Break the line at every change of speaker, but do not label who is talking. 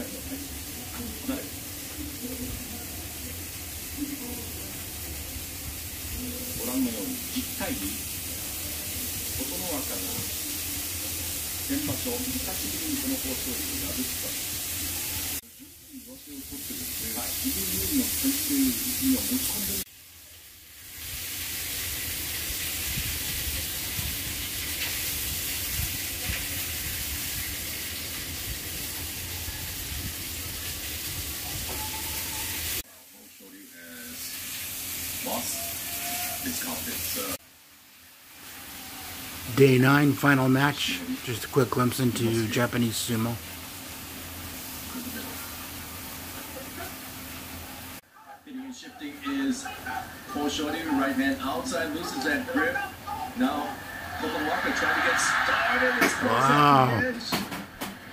ご覧のように1対2琴ノ若が先場所久しぶりにこの豊昇龍を破った
上手を取ってですね、はい、自分
の最終には持ち込 uh,
Day 9, final match. Just a quick glimpse into Japanese sumo.
Shifting is Paul right hand outside, loses that grip. Now, Colton trying to get started. Wow. at the edge.